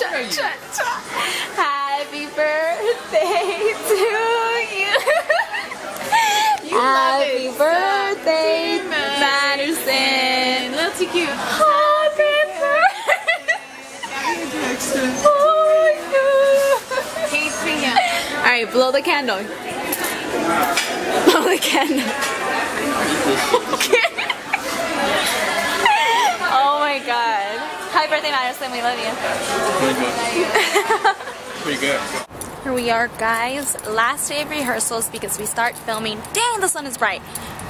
birthday to you. Cha, cha, cha. Happy birthday to you. Happy birthday, Madison. Little too cute. Happy birthday. Oh my god. Kate's finger. Alright, blow the candle. Blow the candle my god. Birthday, Madison. We love you. Pretty good. Here we are, guys. Last day of rehearsals because we start filming. Dang, the sun is bright.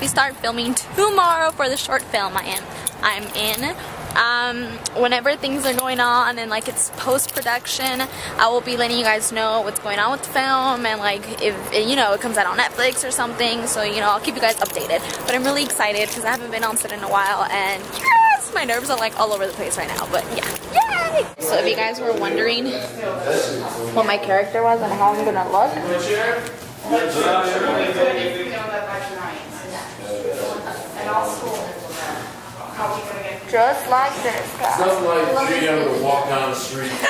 We start filming tomorrow for the short film I am. I'm in. Um, whenever things are going on and like it's post-production, I will be letting you guys know what's going on with the film and like if you know it comes out on Netflix or something. So you know I'll keep you guys updated. But I'm really excited because I haven't been on set in a while and yes, my nerves are like all over the place right now. But yeah, yay! So if you guys were wondering what my character was and how I'm gonna look. Just like this, guys. Nothing like being able to walk down the street.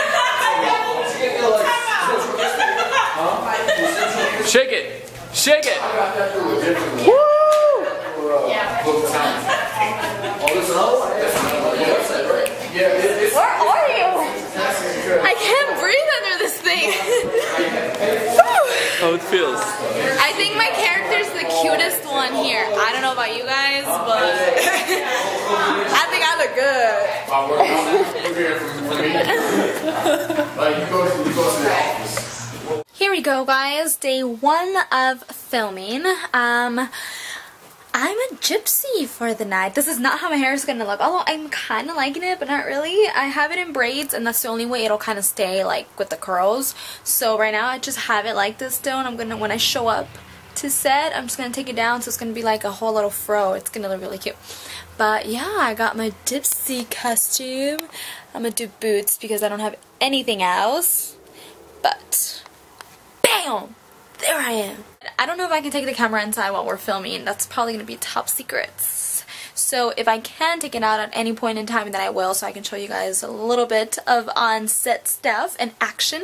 Shake it. Shake it. Woo! Where are you? I can't breathe under this thing. How it feels. I think my character's the cutest one here. I don't know about you guys, but I think I look good. Like you go to, you go to the office. Here we go, guys. Day one of filming. Um, I'm a gypsy for the night. This is not how my hair is gonna look. Although I'm kind of liking it, but not really. I have it in braids, and that's the only way it'll kind of stay like with the curls. So right now, I just have it like this still, and I'm gonna when I show up to set, I'm just gonna take it down, so it's gonna be like a whole little fro. It's gonna look really cute. But yeah, I got my gypsy costume. I'm gonna do boots because I don't have anything else. But bam! There I am. I don't know if I can take the camera inside while we're filming. That's probably going to be top secrets. So if I can take it out at any point in time, then I will so I can show you guys a little bit of on-set stuff and action.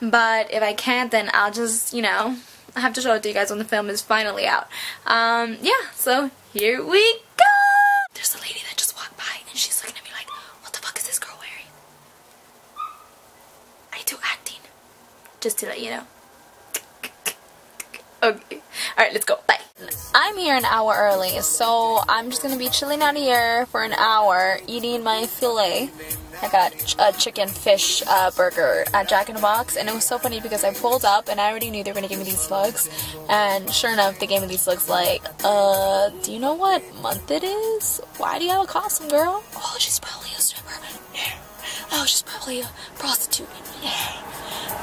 But if I can't, then I'll just, you know, I have to show it to you guys when the film is finally out. Um, yeah, so here we go! There's a lady that just walked by and she's looking at me like, what the fuck is this girl wearing? I do acting. Just to let you know. Okay. Alright, let's go. Bye. I'm here an hour early, so I'm just gonna be chilling out here for an hour, eating my filet. I got a chicken fish uh, burger at Jack in the Box, and it was so funny because I pulled up and I already knew they were gonna give me these slugs, and sure enough, they gave me these slugs. Like, uh, do you know what month it is? Why do you have a costume, girl? Oh, she's probably a stripper. Oh, she's probably a prostitute.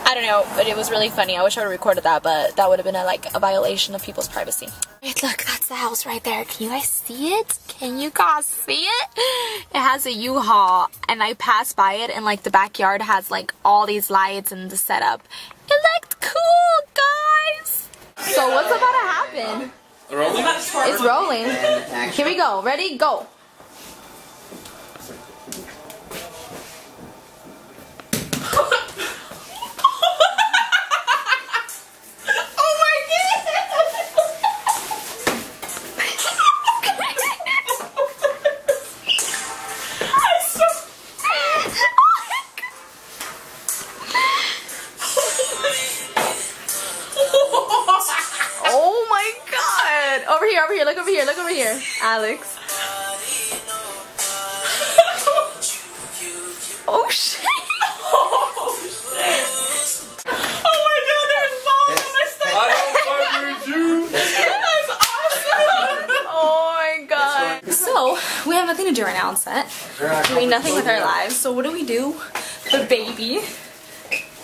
I don't know, but it was really funny. I wish I would have recorded that, but that would have been a, like a violation of people's privacy. Wait, look, that's the house right there. Can you guys see it? Can you guys see it? It has a U-Haul, and I passed by it, and like the backyard has like all these lights and the setup. It looked cool, guys. So what's about to happen? Rolling? It's rolling. Here we go. Ready? Go. Set. Doing nothing with our lives. So what do we do? The baby.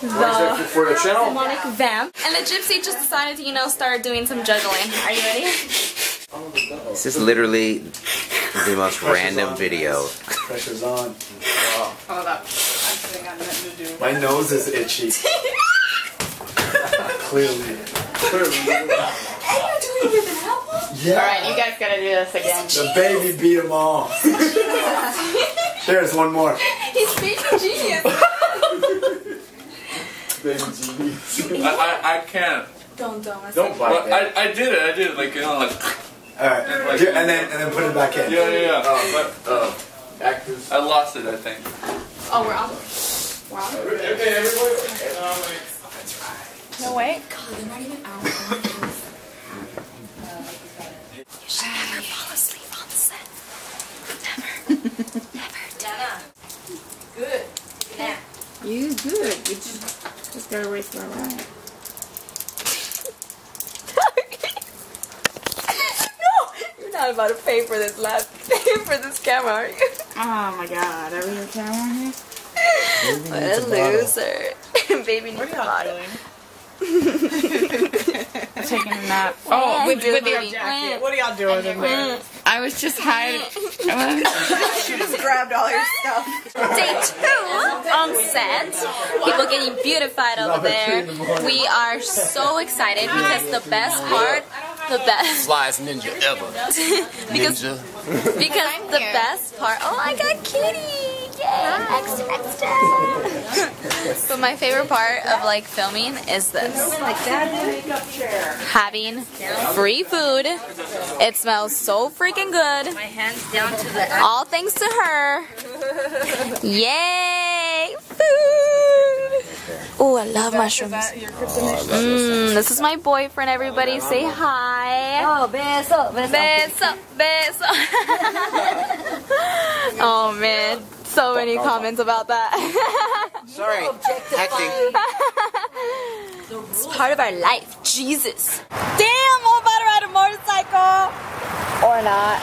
The For the channel? demonic vamp. And the gypsy just decided to, you know, start doing some juggling. Are you ready? This is literally the most random video. Pressure's on. Hold up. I'm sitting on nothing to do. My nose is itchy. Clearly. Clearly. Yeah. Alright, you guys gotta do this again. The baby beat him off. There's one more. He's being genius. Baby genius. I, I, I can't. Don't, don't. Don't Well, bite that. I, I did it. I did it. Like, you know, like. Alright. Do- And then and then put it back in. Yeah, yeah, yeah. Uh, but, uh, actors. I lost it, I think. Oh, we're on. Wow. Okay, everyone. No way. God, they're not even out. you should never fall asleep on set. Never. never. Good. You good. You just, just gotta wait for a ride. no, you're not about to pay for this lap, for this camera, are you? Oh my god, are we a camera on here? What a loser. Baby needs What a are y'all bottle. Doing? Taking a nap. Oh, with, do with baby. your jacket. What are y'all doing in there? I was just hiding. She just grabbed all your stuff. Day two on set. People getting beautified over there. We are so excited because the best part, the best, Flyest ninja ever. because Ninja. because the best part. Oh, I got kitty! Yay! Extra, extra. but my favorite part of like filming is this. Having free food. It smells so freaking good. My hands down to the All thanks to her. Yay! Food! Oh, I love mushrooms. Mmm, this is my boyfriend, everybody. Say hi. Oh, beso, Beso, beso. oh man, so many comments about that. Sorry. Acting. it's part of our life. Jesus. Damn, I'm about to ride a motorcycle. Or not.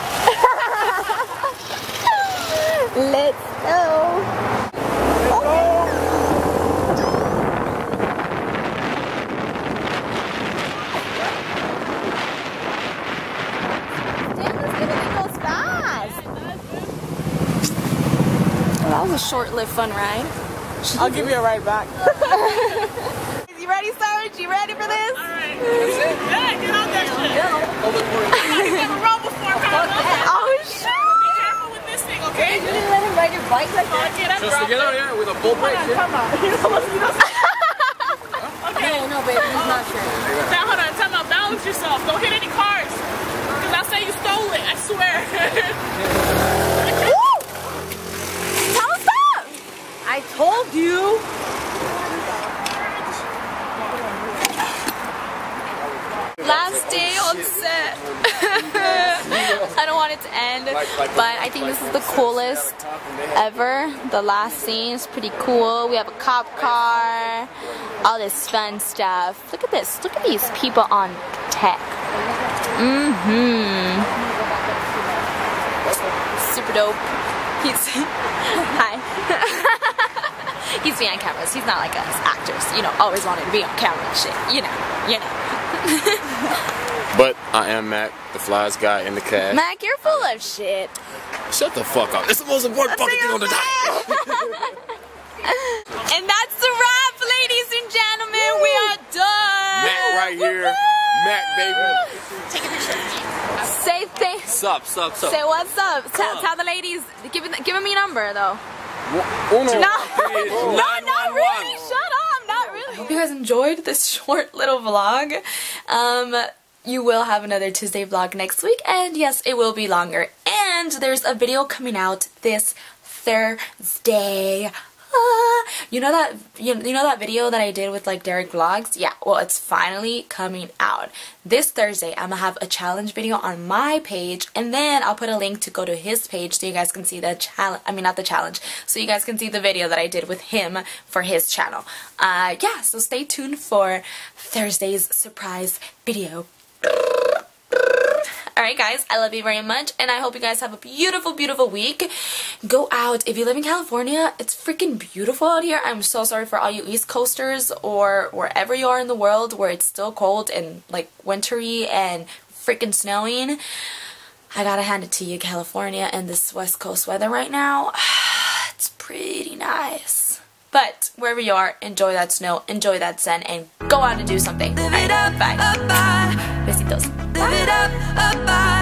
Let's go. Damn, this getting goes fast. Well, that was a short-lived fun ride. I'll give you a ride back. You ready, Sarge? You ready for this? Alright. Yeah, get on that shit. I've never rode before, Carl. Oh, Be careful with this thing, okay? You didn't let him ride your bike like that? Okay, that's Just drop together, it. yeah, with a full brake. Yeah. Come on. You know, you know, okay. No, baby, he's not sure. Now, hold on. Time out. Balance yourself. Don't hit any cars. Because I'll say you stole it. I swear. Woo! Tell us stop! I told you. Last day on set. I don't want it to end, but I think this is the coolest ever. The last scene is pretty cool. We have a cop car, all this fun stuff. Look at this. Look at these people on tech. Mm-hmm. Super dope. He's hi. He's behind cameras. He's not like us actors, you know, always wanted to be on camera and shit. You know, you know. But I am Mac, the flies guy in the cast. Mac, you're full of shit. Shut the fuck up. It's the most important fucking thing on the night. and that's the wrap, ladies and gentlemen. We are done. Mac right here. Mac, baby. Take a picture. Say thanks. Sup, sup, sup. Say what's up. Tell, tell the ladies. Give, it- give them your number though. Uno. No, no, not really. Shut up. Not really. I hope you guys enjoyed this short little vlog. Um, you will have another Tuesday vlog next week, and yes, it will be longer. And there's a video coming out this Thursday. Ah, you know that you, you know that video that I did with like Derek Vlogs? Yeah, well it's finally coming out. This Thursday I'm gonna have a challenge video on my page and then I'll put a link to go to his page so you guys can see the challenge I mean not the challenge so you guys can see the video that I did with him for his channel. Uh yeah, so stay tuned for Thursday's surprise video. Alright guys, I love you very much and I hope you guys have a beautiful, beautiful week. Go out. If you live in California, it's freaking beautiful out here. I'm so sorry for all you East Coasters or wherever you are in the world where it's still cold and like wintry and freaking snowing. I gotta hand it to you, California and this West Coast weather right now. It's pretty nice. But wherever you are, enjoy that snow, enjoy that sun, and go out and do something. Alright, bye. Besitos live it up, up.